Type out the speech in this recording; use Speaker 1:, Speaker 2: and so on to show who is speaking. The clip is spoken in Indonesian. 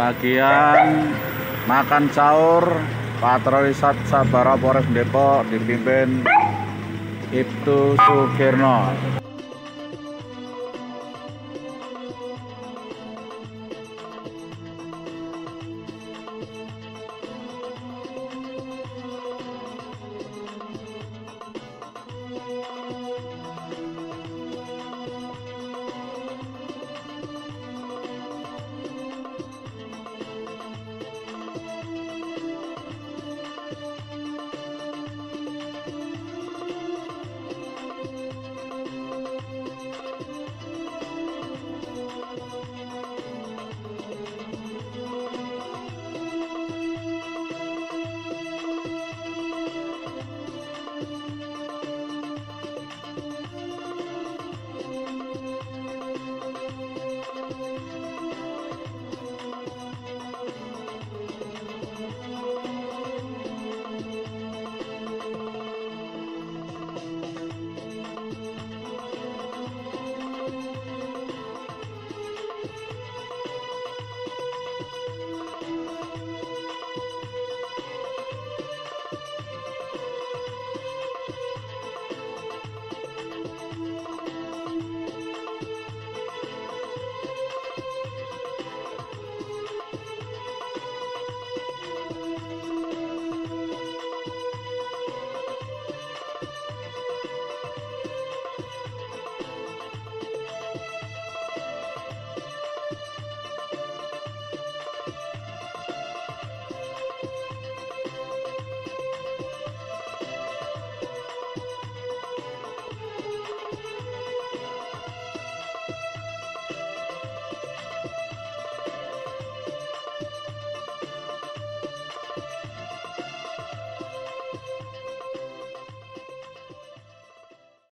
Speaker 1: bagian makan sahur patroli Sabara Polres Depok dipimpin Ibtu Sukirno